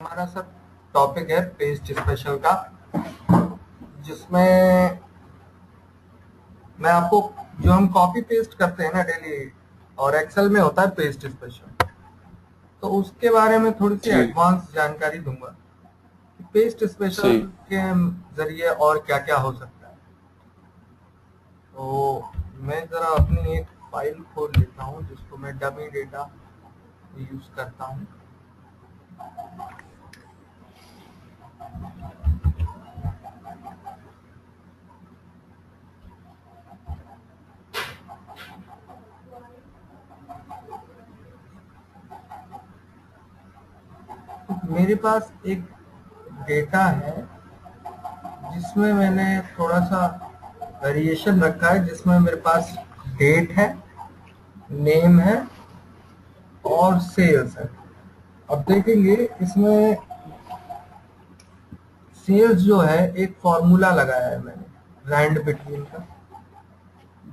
हमारा sir topic है paste special का जिसमें मैं आपको जो हम कॉपी पेस्ट करते हैं ना डेली और एक्सेल में होता है पेस्ट स्पेशल तो उसके बारे में थोड़ी सी एडवांस जानकारी दूँगा पेस्ट स्पेशल के ज़रिए और क्या क्या हो सकता है। तो मैं जरा अपनी एक फ़ाइल खोल लेता हूँ जिसको मैं डमी डेटा यूज़ करता हूँ। मेरे पास एक डेटा है, जिसमें मैंने थोड़ा सा वेरिएशन रखा है, जिसमें मेरे पास डेट है नेम है और सेल्स है। अब देखेंगे, इसमें सेल्स जो है, एक फॉर्मूला लगाया है मैंने रैंड बिटवीन का।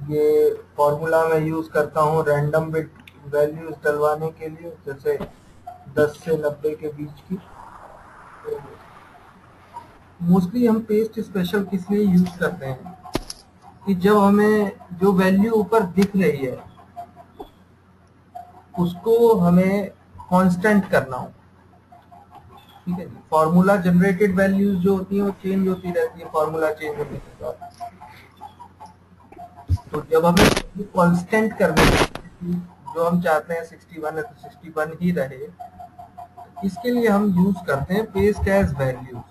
ये फॉर्मूला मैं यूज़ करता हूँ रैंडम बिट वैल्यूज़ डलवाने के लिए, जैसे 10 से 90 के बीच की। मोस्टली हम पेस्ट स्पेशल किस लिए यूज़ करते हैं? कि जब हमें जो वैल्यू ऊपर दिख रही है, उसको हमें कांस्टेंट करना हो। ठीक है। फॉर्मूला जनरेटेड वैल्यूज़ जो होती है, वो चेंज होती रहती है फॉर्मूला चेंज होने के बाद। तो जब हमें कांस्टेंट करना जो हम चाहते हैं 61 है तो 61 ही रहे। इसके लिए हम यूज़ करते हैं पेस्ट एज वैल्यूज़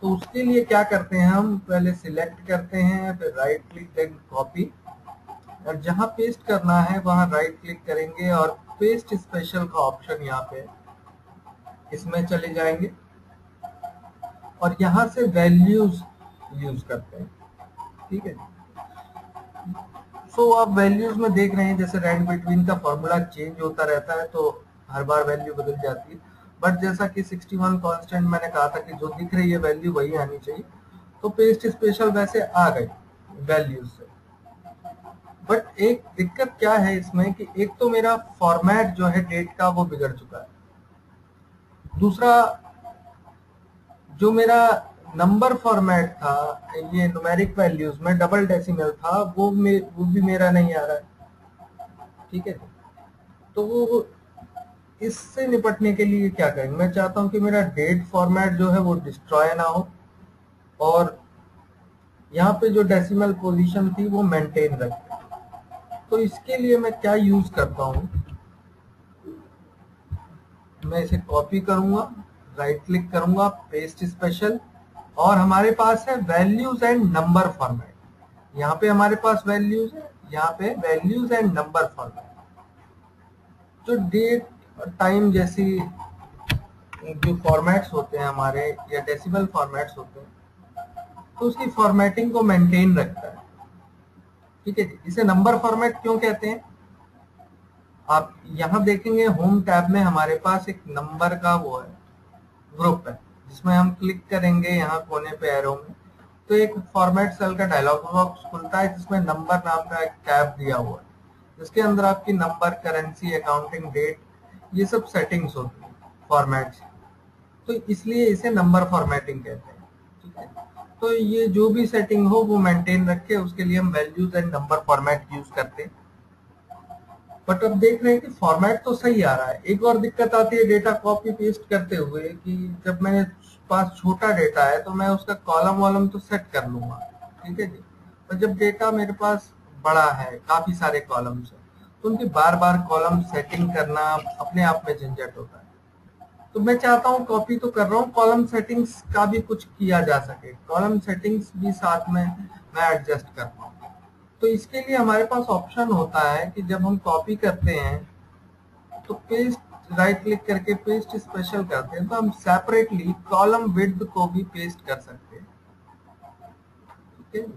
तो उसके लिए क्या करते हैं हम? पहले सिलेक्ट करते हैं, फिर राइट क्लिक देन कॉपी और जहाँ पेस्ट करना है, वहाँ राइट क्लिक करेंगे और पेस्ट स्पेशल का ऑप्शन यहाँ पे इसमें चले जाएँगे। और यहाँ से वैल्यूज़ यूज़ करते हैं। ठीक है? सो so, आप वैल्यूज़ में देख रहे हैं जैसे रैंड बिटवीन का फॉर्मूला चेंज होता रहता है तो हर बार वैल्यू बदल जाती है। बट जैसा कि 61 कांस्टेंट मैंने कहा था कि जो दिख रही है वैल्यू वही आनी चाहिए। तो पेस्ट स्पेशल वैसे आ गई वैल्यूज़ से। बट एक दिक्कत क्या है इसमें कि एक तो मेरा फॉर्मेट जो है डेट का वो बिगड़ चुका है। दूसरा जो मेरा नंबर फॉर्मेट था ये न्यूमेरिक वैल्यूज़ में डबल डेसिमल था वो मे, वो भी मेरा नहीं आ रहा है। ठीक है? तो वो इससे निपटने के लिए क्या करेंगे मैं चाहता हूँ कि मेरा डेट फॉर्मेट जो है वो डिस्ट्रॉय ना हो और यहाँ पे जो डेसिमल पोजीशन थी वो मेंटेन रखे तो इसके लिए मैं क्या यूज़ करता हूँ? मैं इसे कॉपी करूँगा राइट क्लिक करूँगा पेस्ट स्पेशल और हमारे पास है वैल्यूज़ एंड नंबर फॉर्मेट यहाँ पे हमारे पास वैल्यूज़ है, यहाँ पे वैल्यूज़ एंड नंबर फॉर्मेट जो डेट और टाइम जैसी, जो फॉर्मेट्स होते हैं हमारे, या डेसिमल फॉर्मेट्स होते हैं तो उसकी फॉर्मेटिंग को मेंटेन रखता है। ठीक है जी? इसे नंबर फॉर्मेट क्यों कहते हैं? आप यहाँ देखेंगे होम टैब में हमारे पास एक नंबर का वो है ग्रुप है, जिसमें हम क्लिक करेंगे यहाँ कोने पे एरो में। तो एक फॉर्मेट सेल का डायलॉग बॉक्स खुलता है, जिसमें नंबर नाम का एक टैब दिया हुआ है, जिसके अंदर आपकी नंबर करेंसी अकाउंटिंग डेट ये सब सेटिंग्स होती है फॉर्मेट तो इसलिए इसे नंबर फॉर्मेटिंग कहते हैं, ठीक है? तो ये जो भी सेटिंग हो, वो मेंटेन रखे उसके लिए हम values and number format use करते हैं। बट अब देख रहे हैं कि फॉर्मेट तो सही आ रहा है। एक और दिक्कत आती है डेटा कॉपी पेस्ट करते हुए कि जब मेरे पास छोटा डेटा है तो मैं उसका कॉलम वॉलम तो सेट कर लूँगा। ठीक है जी? पर जब डेटा मेरे पास बड़ा है, काफ़ी सारे कॉलम्स है तो उनकी बार बार कॉलम सेटिंग करना अपने आप में झंझट होता है। तो मैं चाहता हूँ कॉपी तो कर रहा हूँ कॉलम सेटिंग्स का भी कुछ किया जा सके। कॉलम सेटिंग्स भी साथ में मैं एडजस्ट कर पाऊँ। तो इसके लिए हमारे पास ऑप्शन होता है कि जब हम कॉपी करते हैं तो पेस्ट राइट क्लिक करके पेस्ट स्पेशल करते हैं तो हम सेपरेटली कॉलम विड्थ को भी पेस्ट कर सकते हैं। ठीक है?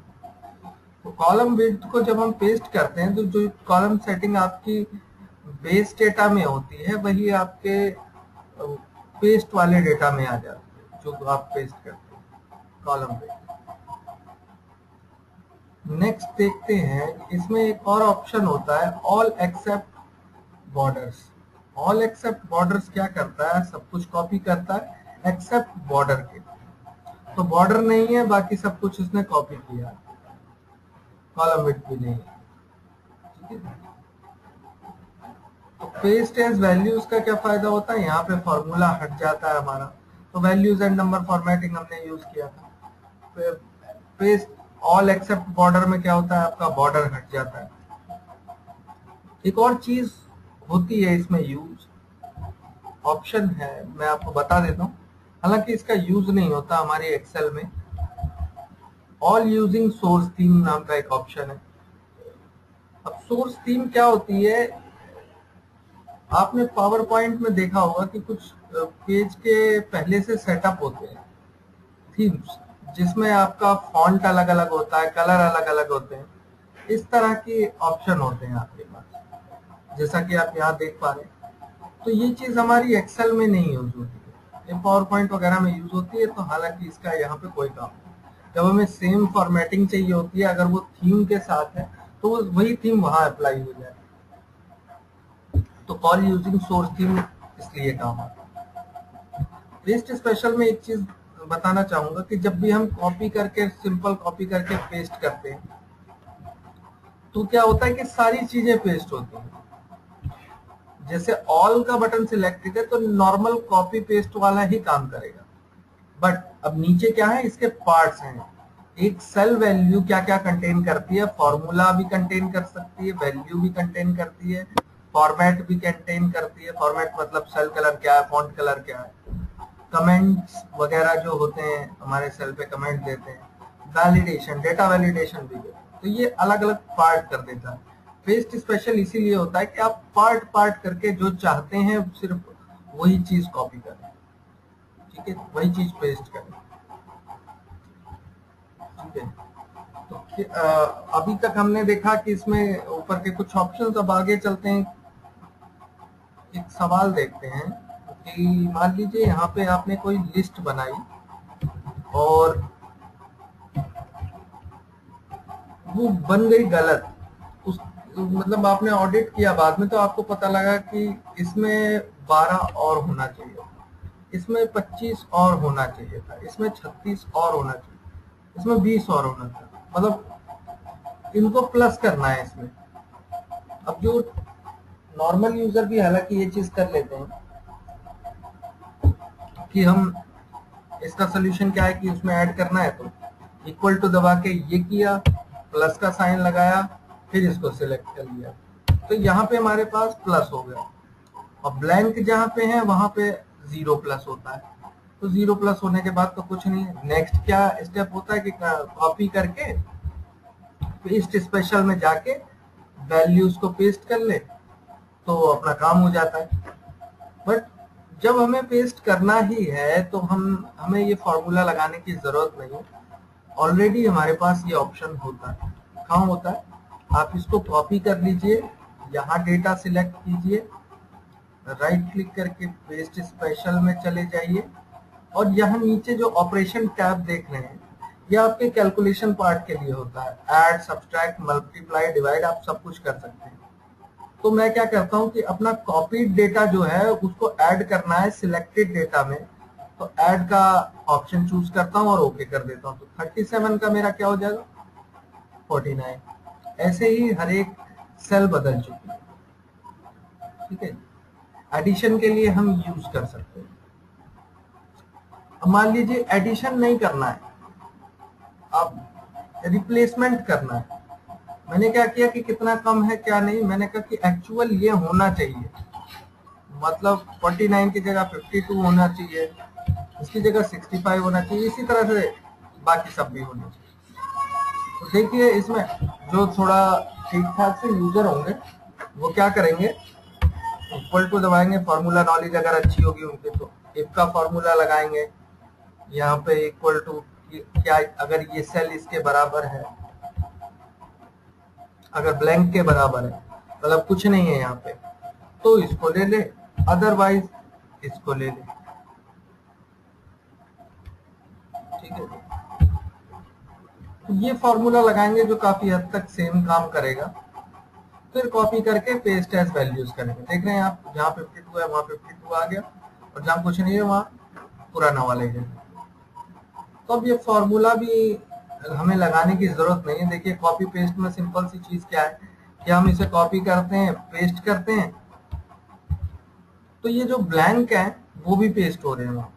तो कॉलम विड्थ को जब हम पेस्ट करते हैं तो जो कॉलम सेटिंग आपकी बेस डेटा में होती है, वही आपके पेस्ट वाले डेटा में आ जाती है, जो आप पेस्ट करते हैं कॉलम विड्थ नेक्स्ट देखते हैं, इसमें एक और ऑप्शन होता है all except borders all except borders क्या करता है? सब कुछ कॉपी करता है एक्सेप्ट बॉर्डर के. तो बॉर्डर नहीं है, बाकी सब कुछ उसने कॉपी किया. कॉलम विथ भी नहीं ठीक है? तो पेस्ट एज वैल्यूज़ का क्या फ़ायदा होता है? यहाँ पे फॉर्मूला हट जाता है हमारा. तो वैल्यूज़ एंड नंबर फॉर्मेटिंग हमने यूज़ किया था. पेस्ट ऑल एक्सेप्ट बॉर्डर में क्या होता है? आपका बॉर्डर हट जाता है। एक और चीज़ होती है इसमें यूज़ ऑप्शन है, मैं आपको बता देता हूँ। हालाँकि इसका यूज़ नहीं होता हमारे एक्सेल में। ऑल यूजिंग सोर्स थीम नाम का एक ऑप्शन है। अब सोर्स थीम क्या होती है? आपने पावर पॉइंट में देखा होगा कि कुछ पेज के पहले से सेटअप होते हैं। थीम्स जिसमें आपका फॉन्ट अलग अलग होता है कलर अलग अलग होते हैं, इस तरह के ऑप्शन होते हैं आपके पास। जैसा कि आप यहाँ देख पा रहे हैं। तो ये चीज़ हमारी एक्सेल में नहीं यूज़ होती है। ये पावर पॉइंट वगैरह में यूज़ होती है तो हालाँकि इसका यहाँ पे कोई काम नहीं जब हमें सेम फॉर्मेटिंग चाहिए होती है, अगर वो थीम के साथ है तो वही थीम वहाँ अप्लाई हो जाए तो कॉल यूजिंग सोर्स थीम इसलिए काम आता पेस्ट स्पेशल में एक चीज़ बताना चाहूँगा कि जब भी हम कॉपी करके सिंपल कॉपी करके पेस्ट करते हैं तो क्या होता है कि सारी चीज़ें पेस्ट होती हैं। जैसे ऑल का बटन सिलेक्टेड है तो नॉर्मल कॉपी पेस्ट वाला ही काम करेगा। बट अब नीचे क्या है? इसके पार्ट्स हैं। एक सेल वैल्यू क्या क्या कंटेन करती है? फॉर्मूला भी कंटेन कर सकती है वैल्यू भी कंटेन करती है फॉर्मेट भी कंटेन करती है। फॉर्मेट मतलब सेल कलर क्या है फॉन्ट कलर क्या है। कमेंट्स वगैरह जो होते हैं हमारे सेल पे कमेंट देते हैं वैलिडेशन डेटा वैलिडेशन भी तो ये अलग अलग पार्ट कर देता है। पेस्ट स्पेशल इसीलिए होता है कि आप पार्ट पार्ट करके जो चाहते हैं सिर्फ़ वही चीज़ कॉपी करें। ठीक है? वही चीज़ पेस्ट करें। ठीक है? तो आ, अभी तक हमने देखा कि इसमें ऊपर के कुछ ऑप्शंस अब आगे चलते हैं। एक सवाल देखते हैं। कि मान लीजिए यहाँ पे आपने कोई लिस्ट बनाई और वो बन गई गलत, उस मतलब आपने ऑडिट किया बाद में तो आपको पता लगा कि इसमें 12 और होना चाहिए, इसमें 25 और होना चाहिए था, इसमें 36 और होना चाहिए, इसमें 20 और होना था। मतलब इनको प्लस करना है इसमें। अब जो नॉर्मल यूज़र भी हालाँकि ये चीज़ कर लेते हैं कि हम इसका सोल्यूशन क्या है कि उसमें ऐड करना है तो इक्वल टू दबा के ये किया प्लस का साइन लगाया, फिर इसको सिलेक्ट कर लिया। तो यहाँ पे हमारे पास प्लस हो गया। और ब्लैंक जहाँ पे है, वहाँ पे ज़ीरो प्लस होता है। तो ज़ीरो प्लस होने के बाद तो कुछ नहीं। नेक्स्ट क्या स्टेप होता है कि कॉपी करके पेस्ट स्पेशल में जाके वैल्यूज़ को पेस्ट कर ले तो अपना काम हो जाता है। बट जब हमें पेस्ट करना ही है तो हम, हमें ये फॉर्मूला लगाने की ज़रूरत नहीं है। ऑलरेडी हमारे पास ये ऑप्शन होता है। कहाँ होता है? आप इसको कॉपी कर लीजिए, यहाँ डेटा सिलेक्ट कीजिए राइट क्लिक करके पेस्ट स्पेशल में चले जाइए, और यहाँ नीचे जो ऑपरेशन टैब देख रहे हैं, ये आपके कैलकुलेशन पार्ट के लिए होता है। एड सब्सट्रैक्ट मल्टीप्लाई डिवाइड आप सब कुछ कर सकते हैं। तो मैं क्या करता हूँ कि अपना कॉपीड डेटा जो है, उसको ऐड करना है सिलेक्टेड डेटा में। तो ऐड का ऑप्शन चूज़ करता हूँ और ओके कर देता हूँ। तो 37 का मेरा क्या हो जाएगा? 49 ऐसे ही हर एक सेल बदल चुकी है। ठीक है? एडिशन के लिए हम यूज़ कर सकते हैं। मान लीजिए एडिशन नहीं करना है। अब रिप्लेसमेंट करना है। मैंने क्या किया कि कितना कम है, क्या नहीं, मैंने कहा कि एक्चुअल ये होना चाहिए। मतलब 49 की जगह 52 होना चाहिए, इसकी जगह 65 होना चाहिए, इसी तरह से बाकी सब भी होना चाहिए। तो देखिए, इसमें जो थोड़ा ठीक ठाक से यूज़र होंगे, वो क्या करेंगे? इक्वल टू दबाएँगे फॉर्मूला नॉलेज अगर अच्छी होगी उनकी तो इफ़ का फॉर्मूला लगाएँगे। यहाँ पे इक्वल टू क्या अगर ये सेल इसके बराबर है अगर ब्लैंक के बराबर है मतलब कुछ नहीं है यहाँ पे तो इसको ले ले अदरवाइज़ इसको ले ले। ठीक है तो ये फॉर्मूला लगाएँगे जो काफ़ी हद तक सेम काम करेगा। फिर कॉपी करके पेस्ट एज वैल्यूज़ करेंगे। देख रहे हैं आप, जहाँ फिफ्टी टू है, वहाँ फिफ्टी टू आ गया, और जहाँ कुछ नहीं है, वहाँ पुराना वाला ही। तो अब ये फॉर्मूला भी हमें लगाने की ज़रूरत नहीं है, देखिए कॉपी पेस्ट में सिंपल सी चीज़ क्या है कि हम इसे कॉपी करते हैं पेस्ट करते हैं। तो ये जो ब्लैंक है, वो भी पेस्ट हो रहे हैं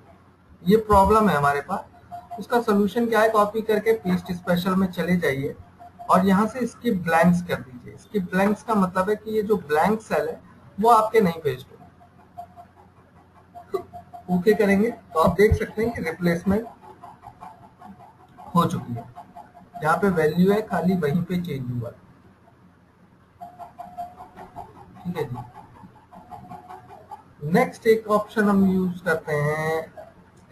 ये प्रॉब्लम है हमारे पास। उसका सोल्यूशन क्या है? कॉपी करके पेस्ट स्पेशल में चले जाइए और यहाँ से इसकी ब्लैंक्स कर दीजिए। इसकी ब्लैंक्स का मतलब है कि ये जो ब्लैंक सेल है, वो आपके नहीं पेस्ट हो ओके करेंगे। तो आप देख सकते हैं कि रिप्लेसमेंट हो चुकी है। जहाँ पे वैल्यू है, खाली वहीं पे चेंज हुआ। ठीक है जी। नेक्स्ट एक ऑप्शन हम यूज़ करते हैं।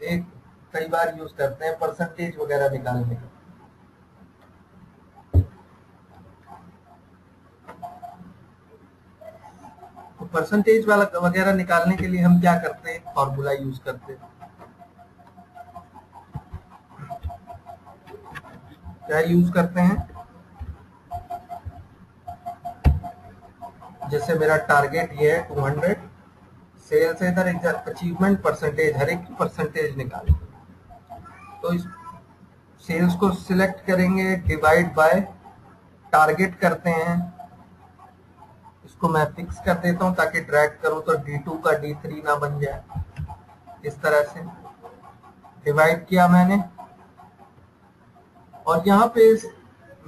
एक कई बार यूज़ करते हैं परसेंटेज वगैरह निकालने का। तो परसेंटेज वाला वगैरह निकालने के लिए हम क्या करते हैं? फॉर्मूला यूज़ करते हैं। क्या यूज़ करते हैं? जैसे मेरा टारगेट ये है 200 सेल से इधर अचीवमेंट परसेंटेज हर एक परसेंटेज निकाल। तो इस सेल्स को सिलेक्ट करेंगे डिवाइड बाय टारगेट करते हैं। इसको मैं फिक्स कर देता हूँ ताकि ड्रैग करूँ तो D2 का D3 ना बन जाए। इस तरह से। डिवाइड किया मैंने। और यहाँ पे इस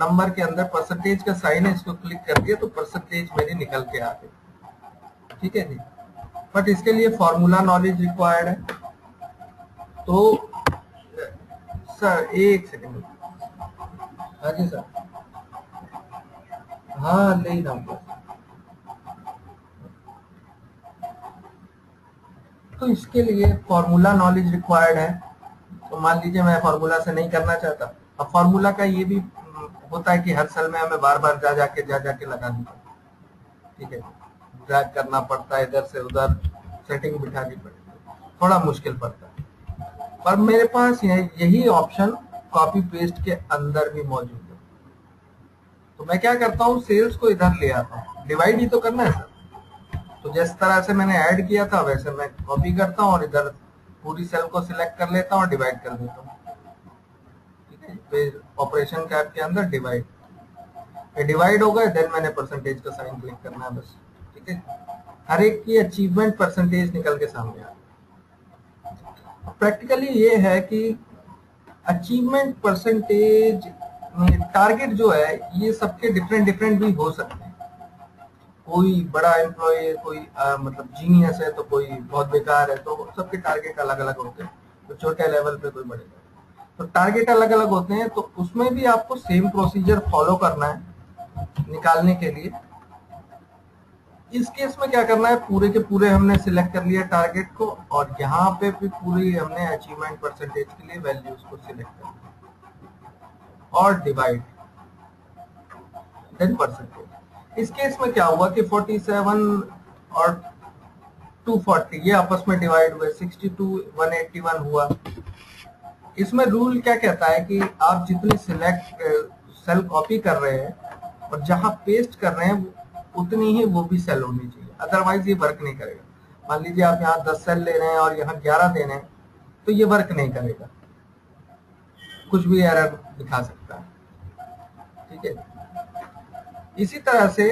नंबर के अंदर परसेंटेज का साइन है, इसको क्लिक कर दिया तो परसेंटेज मेरी निकल के आ गई ठीक है जी? बट इसके लिए फॉर्मूला नॉलेज रिक्वायर्ड है। तो सर एक सेकेंड हाँ जी सर हाँ ले ना तो इसके लिए फॉर्मूला नॉलेज रिक्वायर्ड है। तो मान लीजिए मैं फॉर्मूला से नहीं करना चाहता। अब फॉर्मूला का ये भी होता है कि हर सेल में हमें बार बार जा जाके जा जाके लगानी पड़ती ठीक है? ड्रैग करना पड़ता है इधर से उधर सेटिंग बिठानी पड़ती है। थोड़ा मुश्किल पड़ता है। पर मेरे पास यह, यही ऑप्शन कॉपी पेस्ट के अंदर भी मौजूद है। तो मैं क्या करता हूँ सेल्स को इधर ले आता हूँ। डिवाइड ही तो करना है सर तो जिस तरह से मैंने ऐड किया था वैसे मैं कॉपी करता हूँ और इधर पूरी सेल को सिलेक्ट कर लेता हूँ और डिवाइड कर देता हूँ। फिर ऑपरेशन कैप के अंदर डिवाइड ये डिवाइड हो गए देन मैंने परसेंटेज का साइन क्लिक करना है बस। ठीक है? हर एक की अचीवमेंट परसेंटेज निकल के सामने आ प्रैक्टिकली ये है कि अचीवमेंट परसेंटेज टारगेट जो है ये सबके डिफरेंट डिफरेंट भी हो सकते हैं। कोई बड़ा एम्प्लॉय कोई आ, मतलब जीनियस है तो कोई बहुत बेकार है तो सबके टारगेट अलग अलग होते हैं। तो छोटे लेवल पे कोई बड़े तो टारगेट अलग अलग होते हैं तो उसमें भी आपको सेम प्रोसीजर फॉलो करना है निकालने के लिए। इस केस में क्या करना है, पूरे के पूरे हमने सिलेक्ट कर लिया टारगेट को और यहाँ पे भी पूरी हमने अचीवमेंट परसेंटेज के लिए वैल्यूज़ को सिलेक्ट कर और डिवाइड देन परसेंटेज इस केस में क्या हुआ कि 47 और 240 ये आपस में डिवाइड हुए 62 181 हुआ। इसमें रूल क्या कहता है कि आप जितनी सिलेक्ट सेल कॉपी कर रहे हैं और जहाँ पेस्ट कर रहे हैं, उतनी ही वो भी सेल होनी चाहिए। अदरवाइज़ ये वर्क नहीं करेगा। मान लीजिए आप यहाँ दस सेल ले रहे हैं और यहाँ ग्यारह दे रहे हैं तो ये वर्क नहीं करेगा। कुछ भी एरर दिखा सकता है। ठीक है? इसी तरह से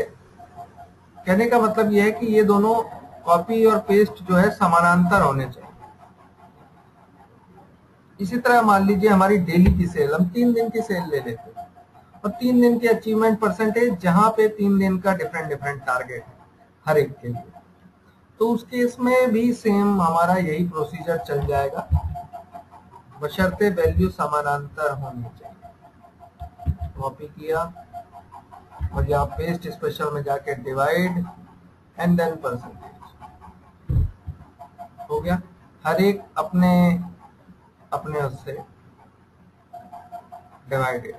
कहने का मतलब यह है कि ये दोनों कॉपी और पेस्ट जो है समानांतर होने चाहिए। इसी तरह मान लीजिए हमारी डेली की सेल, हम तीन दिन की सेल ले लेते हैं। और तीन दिन की अचीवमेंट परसेंटेज जहाँ पे तीन दिन का डिफरेंट डिफरेंट टारगेट है, हर एक के लिए। तो उस केस में भी सेम हमारा यही प्रोसीजर चल जाएगा। बशर्ते वैल्यू समानांतर होनी चाहिए। कॉपी किया और यहाँ पेस्ट स्पेशल में जाके डिवाइड एंड देन परसेंटेज हो गया? हर एक अपने अपने उससे डिवाइडेड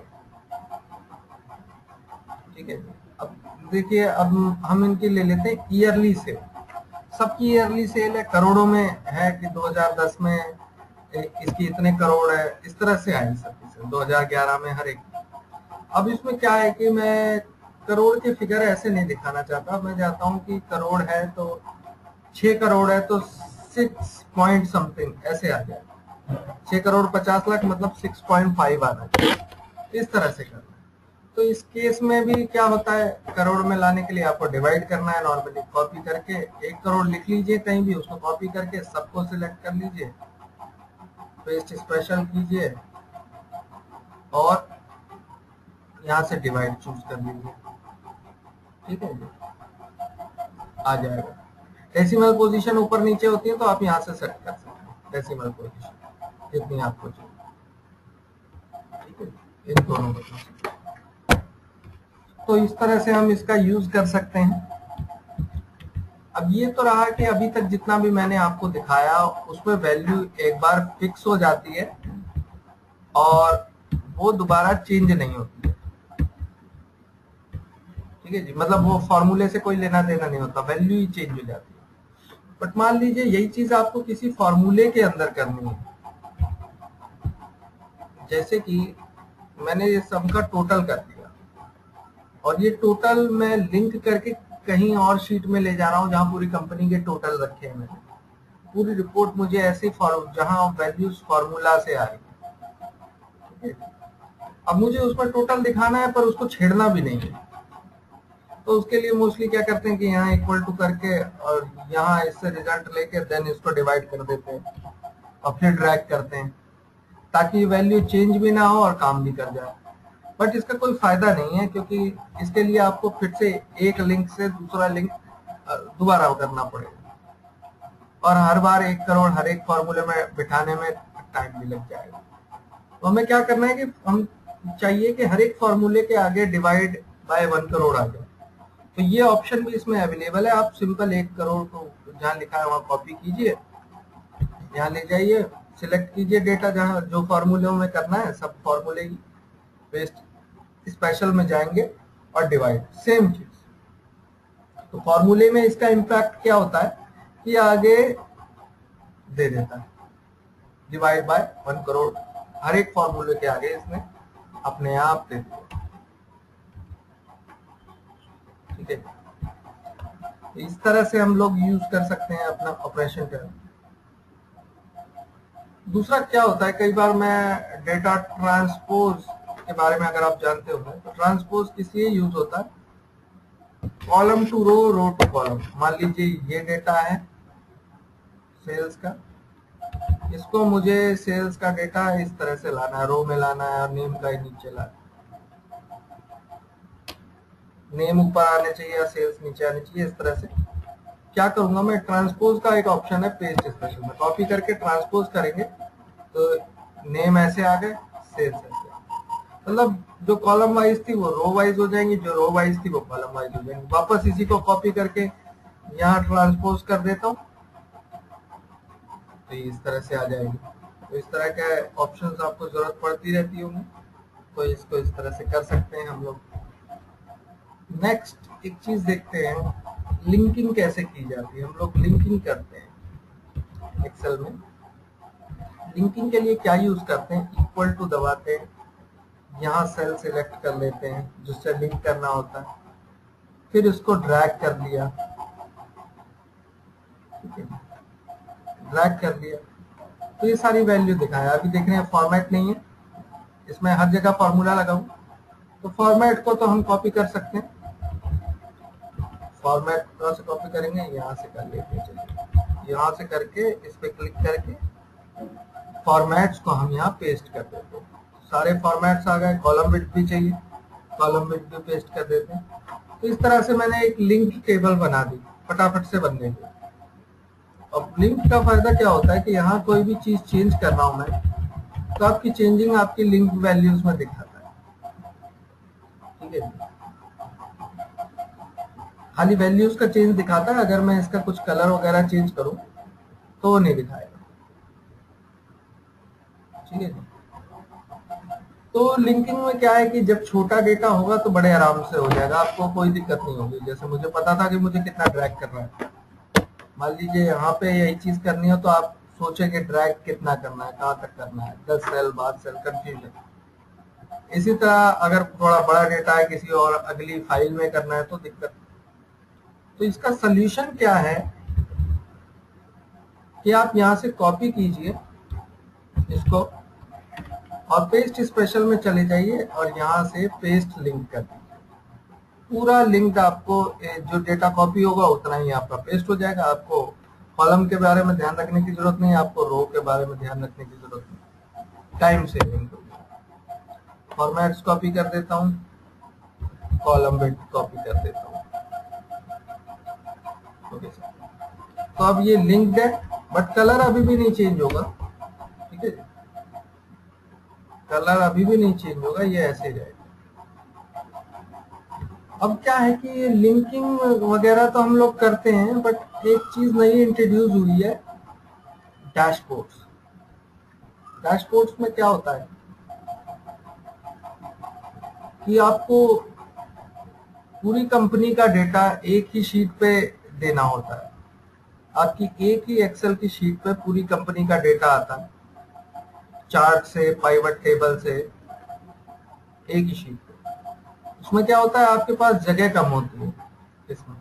ठीक है? अब देखिए, अब हम इनकी ले लेते हैं ईयरली सेल सबकी ईयरली सेल है, करोड़ों में है कि 2010 में इसकी इतने करोड़ है, इस तरह से आई सबकी सेल 2011 में हर एक। अब इसमें क्या है कि मैं करोड़ के फिगर ऐसे नहीं दिखाना चाहता। मैं चाहता हूँ कि करोड़ है तो छह करोड़ है तो सिक्स पॉइंट समथिंग ऐसे आ जाए। छह करोड़ पचास लाख मतलब सिक्स पॉइंट फाइव आना चाहिए इस तरह से करना है। तो इस केस में भी क्या होता है, करोड़ में लाने के लिए आपको डिवाइड करना है नॉर्मली कॉपी करके एक करोड़ लिख लीजिए कहीं भी, उसको कॉपी करके सबको सिलेक्ट कर लीजिए। पेस्ट स्पेशल कीजिए और यहाँ से डिवाइड चूज़ कर लीजिए। ठीक है आ जाएगा। डेसिमल पोजीशन ऊपर नीचे होती है तो आप यहाँ से सेट कर सकते हैं। डेसिमल पोजीशन जितनी आपको चाहिए ठीक है? इन दोनों को तो इस तरह से हम इसका यूज़ कर सकते हैं। अब ये तो रहा कि अभी तक जितना भी मैंने आपको दिखाया, उसमें वैल्यू एक बार फिक्स हो जाती है और वो दोबारा चेंज नहीं होती। है ठीक है जी? मतलब वो फॉर्मूले से कोई लेना देना नहीं होता वैल्यू ही चेंज हो जाती है। बट मान लीजिए यही चीज़ आपको किसी फॉर्मूले के अंदर करनी है। जैसे कि मैंने ये सम का टोटल कर दिया। और ये टोटल मैं लिंक करके कहीं और शीट में ले जा रहा हूँ, जहाँ पूरी कंपनी के टोटल रखे हैं मैंने। पूरी रिपोर्ट मुझे ऐसी जहाँ वैल्यूज़ फॉर्मूला से आएगी अब मुझे उसमें टोटल दिखाना है, पर उसको छेड़ना भी नहीं है। तो उसके लिए मोस्टली क्या करते हैं कि यहाँ इक्वल टू करके और यहाँ इससे रिज़ल्ट लेके देन इसको डिवाइड कर देते हैं। और फिर ड्रैग करते हैं। ताकि वैल्यू चेंज भी ना हो और काम भी कर जाए। बट इसका कोई फ़ायदा नहीं है क्योंकि इसके लिए आपको फिर से एक लिंक से दूसरा लिंक दोबारा करना पड़ेगा। और हर बार एक करोड़ हर एक फॉर्मूले में बिठाने में टाइम भी लग जाएगा। तो हमें क्या करना है कि हम चाहिए कि हर एक फॉर्मूले के आगे डिवाइड बाय वन करोड़ आ जाए। तो ये ऑप्शन भी इसमें अवेलेबल है। आप सिंपल एक करोड़ को जहाँ लिखा है वहाँ कॉपी कीजिए। यहाँ ले जाइए। सिलेक्ट कीजिए डेटा जहाँ जो फॉर्मूले में करना है, सब फॉर्मूले की पेस्ट स्पेशल में जाएँगे और डिवाइड सेम चीज़. तो फॉर्मूले में इसका इम्पैक्ट क्या होता है? कि आगे दे देता है. डिवाइड बाय वन करोड़ हर एक फॉर्मूले के आगे इसने अपने आप दे दिया. ठीक है? इस तरह से हम लोग यूज़ कर सकते हैं अपना ऑपरेशन का दूसरा क्या होता है, कई बार मैं डेटा ट्रांसपोज के बारे में अगर आप जानते हो तो ट्रांसपोज किस लिए यूज़ होता है? Column to row row to column मान लीजिए ये डेटा है सेल्स का। इसको मुझे सेल्स का डेटा इस तरह से लाना है रो में लाना है और नेम का ही नीचे लाना नेम ऊपर आने चाहिए या सेल्स नीचे आने चाहिए, इस तरह से। क्या करूँगा मैं? ट्रांसपोज का एक ऑप्शन है पेस्ट स्पेशल में। कॉपी करके ट्रांसपोज करेंगे तो नेम ऐसे आ गए सेल्स ऐसे मतलब जो कॉलम वाइज थी वो रो वाइज हो जाएँगी, जो रो वाइज थी वो कॉलम वाइज हो जाएँगी। वापस इसी को कॉपी करके यहाँ ट्रांसपोज कर देता हूँ तो इस तरह से आ जाएगी। तो इस तरह के ऑप्शंस आपको ज़रूरत पड़ती रहती होंगी तो इसको इस तरह से कर सकते हैं हम लोग। नेक्स्ट एक चीज़ देखते हैं। लिंकिंग कैसे की जाती है? हम लोग लिंकिंग करते हैं एक्सेल में। लिंकिंग के लिए क्या यूज़ करते हैं? इक्वल टू दबाते हैं। यहाँ सेल सिलेक्ट कर लेते हैं, जिससे लिंक करना होता है। फिर उसको ड्रैग कर लिया ड्रैग कर लिया तो ये सारी वैल्यू दिखाया। अभी देख रहे हैं फॉर्मेट नहीं है। इसमें हर जगह फॉर्मूला लगाऊ। तो फॉर्मेट को तो हम कॉपी कर सकते हैं। फॉर्मेट कहाँ से कॉपी करेंगे? यहाँ से कर लेते हैं चलिए। यहाँ से करके इस पर क्लिक करके फॉर्मेट्स को हम यहाँ पेस्ट कर देते हैं। सारे फॉर्मेट्स आ गए कॉलम बिट भी चाहिए कॉलम बिट भी पेस्ट कर देते हैं। तो इस तरह से मैंने एक लिंक टेबल बना दी, फटाफट से बन गई। अब लिंक का फ़ायदा क्या होता है कि यहाँ कोई भी चीज़ चेंज कर रहा हूँ मैं तो आपकी चेंजिंग आपकी लिंक वैल्यूज़ में दिखाता है ठीक है खाली वैल्यूज़ का चेंज दिखाता है, अगर मैं इसका कुछ कलर वगैरह चेंज करूँ तो नहीं दिखाएगा। ठीक है तो लिंकिंग में क्या है कि जब छोटा डेटा होगा तो बड़े आराम से हो जाएगा। आपको कोई दिक्कत नहीं होगी। जैसे मुझे पता था कि मुझे कितना ड्रैग करना है। मान लीजिए यहाँ पे यही चीज़ करनी हो तो आप सोचे कि ड्रैग कितना करना है, कहाँ तक करना है। दस सेल बाद सेल कंफ्यूजन इसी तरह अगर थोड़ा बड़ा डेटा है, किसी और अगली फ़ाइल में करना है तो दिक्कत तो इसका सोल्यूशन क्या है? कि आप यहाँ से कॉपी कीजिए इसको और पेस्ट स्पेशल में चले जाइए और यहाँ से पेस्ट लिंक कर दीजिए। पूरा लिंक आपको जो डेटा कॉपी होगा उतना ही आपका पेस्ट हो जाएगा। आपको कॉलम के बारे में ध्यान रखने की ज़रूरत नहीं, आपको रो के बारे में ध्यान रखने की ज़रूरत नहीं। टाइम सेविंग फॉर्मेट्स कॉपी कर देता हूँ कॉलम कॉपी कर देता हूँ। तो अब ये लिंक्ड है बट कलर अभी भी नहीं चेंज होगा। ठीक है? कलर अभी भी नहीं चेंज होगा, ये ऐसे रहेगा। अब क्या है कि ये लिंकिंग वगैरह तो हम लोग करते हैं बट एक चीज़ नई इंट्रोड्यूस हुई है डैशबोर्ड्स डैशबोर्ड्स में क्या होता है? कि आपको पूरी कंपनी का डेटा एक ही शीट पे देना होता है। आपकी एक ही एक्सेल की शीट पे पूरी कंपनी का डेटा आता है। चार्ट से पाइवट टेबल से, एक ही शीट उसमें क्या होता है? आपके पास जगह कम होती है इसमें।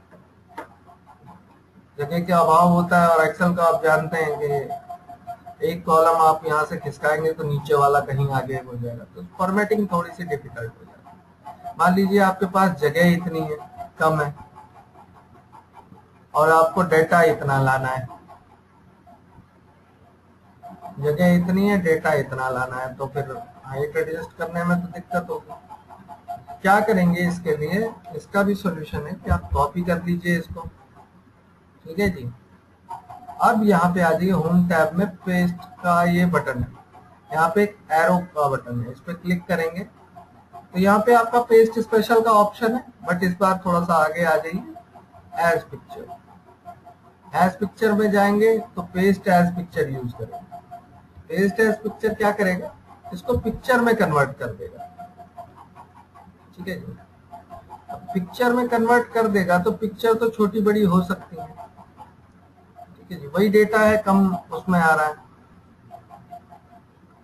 जगह के अभाव होता है और एक्सेल का आप जानते हैं कि एक कॉलम आप यहाँ से खिसकाएँगे तो नीचे वाला कहीं आगे हो जाएगा। तो फॉर्मेटिंग थोड़ी सी डिफ़िकल्ट हो जाती है। मान लीजिए आपके पास जगह इतनी है, कम है और आपको डेटा इतना लाना है। जगह इतनी है डेटा इतना लाना है तो फिर हाइट एडजस्ट करने में तो दिक्कत होगी। क्या करेंगे इसके लिए? इसका भी सॉल्यूशन है कि आप कॉपी कर लीजिए इसको। ठीक है जी? अब यहाँ पे आ जाइए होम टैब में पेस्ट का ये बटन है। यहाँ पे एक एरो का बटन है, इस पर क्लिक करेंगे। तो यहाँ पे आपका पेस्ट स्पेशल का ऑप्शन है बट इस बार थोड़ा सा आगे आ जाइए एज पिक्चर एज पिक्चर में जाएँगे तो पेस्ट एज पिक्चर यूज़ करेंगे। पेस्ट एज पिक्चर क्या करेगा? इसको पिक्चर में कन्वर्ट कर देगा। ठीक है जी? पिक्चर में कन्वर्ट कर देगा तो पिक्चर तो छोटी बड़ी हो सकती है। ठीक है जी? वही डेटा है, कम उसमें आ रहा है।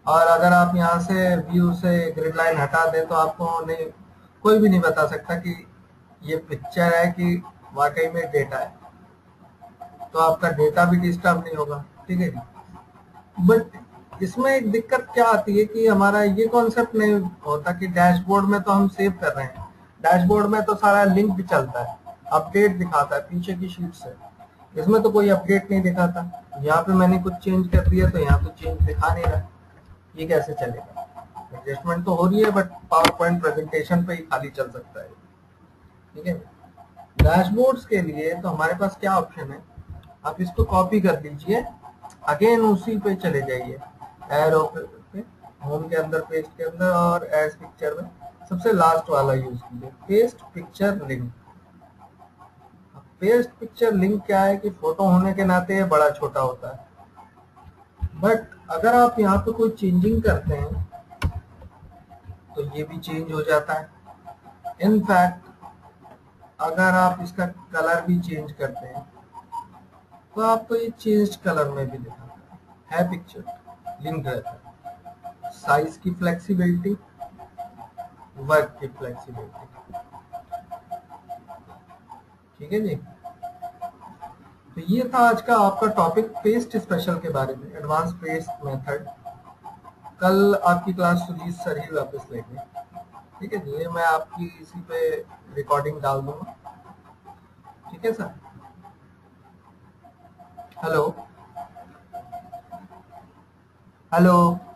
और अगर आप यहाँ से व्यू से ग्रिड लाइन हटा दें तो आपको नहीं, कोई भी नहीं बता सकता कि ये पिक्चर है कि वाकई में डेटा है। तो आपका डेटा भी डिस्टर्ब नहीं होगा, ठीक है? बट इसमें एक दिक्कत क्या आती है कि हमारा ये कॉन्सेप्ट नहीं होता कि डैशबोर्ड में तो हम सेव कर रहे हैं। डैशबोर्ड में तो सारा लिंक भी चलता है अपडेट दिखाता है पीछे की शीट से। इसमें तो कोई अपडेट नहीं दिखाता। यहाँ पे मैंने कुछ चेंज कर दिया तो यहाँ पे चेंज दिखा नहीं रहा। ये कैसे चलेगा? एडजस्टमेंट तो हो रही है बट पावर पॉइंट प्रेजेंटेशन पे ही खाली चल सकता है। ठीक है? डैशबोर्ड्स के लिए तो हमारे पास क्या ऑप्शन है? आप इसको कॉपी कर लीजिए अगेन उसी पे चले जाइए। एरो पे होम के अंदर पेस्ट के अंदर और एज पिक्चर में सबसे लास्ट वाला यूज़ कीजिए। Paste picture link paste picture link क्या है कि फ़ोटो होने के नाते बड़ा छोटा होता है। बट अगर आप यहाँ पे कोई चेंजिंग करते हैं तो ये भी चेंज हो जाता है। इनफैक्ट अगर आप इसका कलर भी चेंज करते हैं तो आपको ये चेंज कलर में भी दिखाता है, पिक्चर लिंक रहता साइज़ की फ्लेक्सिबिलिटी वर्क की फ्लेक्सिबिलिटी ठीक है जी? तो ये था आज का आपका टॉपिक पेस्ट स्पेशल के बारे में एडवांस पेस्ट मेथड कल आपकी क्लास सुजीत सर ही वापस लेंगे। ठीक है जी मैं आपकी इसी पे रिकॉर्डिंग डाल दूँगा। ठीक है सर? Hello. Hello.